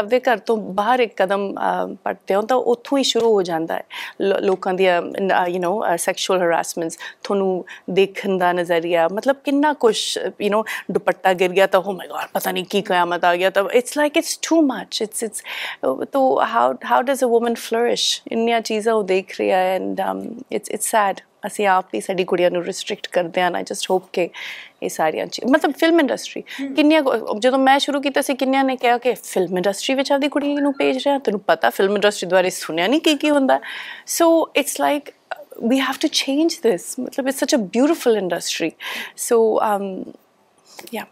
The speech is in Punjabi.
ਆਪਦੇ ਘਰ ਤੋਂ ਬਾਹਰ ਇੱਕ ਕਦਮ ਪੜਦੇ ਹੋ ਤਾਂ ਉੱਥੋਂ ਹੀ ਸ਼ੁਰੂ ਹੋ ਜਾਂਦਾ ਹੈ। ਲੋਕਾਂ ਦੀ ਯੂ نو ਸੈਕਸ਼ੂਅਲ ਹਰਾਸਮੈਂਟਸ ਤੁਹਾਨੂੰ ਦੇਖਣ ਦਾ ਨਜ਼ਰੀਆ, ਮਤਲਬ ਕਿੰਨਾ ਕੁਝ ਯੂ نو ਦੁਪੱਟਾ ਗਿਰ ਗਿਆ ਤਾਂ ਓ ਮਾਈ ਗॉड ਪਤਾ ਨਹੀਂ ਕੀ ਕਿਆਮਤ ਆ ਗਿਆ। ਤਾਂ it's like it's too much it's it's to how how does a woman flourish ਇੰਨੀਆਂ ਚੀਜ਼ਾਂ ਉਹ ਦੇਖ ਰਿਹਾ ਐਂਡ ਇਟਸ ਇਟਸ ਸੈਡ ਅਸੀਂ ਆਪ ਹੀ ਸਾਡੀ ਕੁੜੀਆਂ ਨੂੰ ਰਿਸਟ੍ਰਿਕਟ ਕਰਦੇ ਹਾਂ ਨਾ ਜਸਟ ਹੋਪ ਕਿ ਇਹ ਸਾਰੀਆਂ ਚੀਜ਼ਾਂ ਮਤਲਬ ਫਿਲਮ ਇੰਡਸਟਰੀ ਕਿੰਨੀਆਂ ਜਦੋਂ ਮੈਂ ਸ਼ੁਰੂ ਕੀਤਾ ਸੀ ਕਿੰਨਿਆਂ ਨੇ ਕਿਹਾ ਕਿ ਫਿਲਮ ਇੰਡਸਟਰੀ ਵਿੱਚ ਆਪਦੀ ਕੁੜੀ ਨੂੰ ਭੇਜ ਰਿਹਾ ਤੈਨੂੰ ਪਤਾ ਫਿਲਮ ਇੰਡਸਟਰੀ ਦੁਆਰੇ ਸੁਣਿਆ ਨਹੀਂ ਕੀ ਕੀ ਹੁੰਦਾ। So it's like we have to change this it's such a beautiful industry so um yeah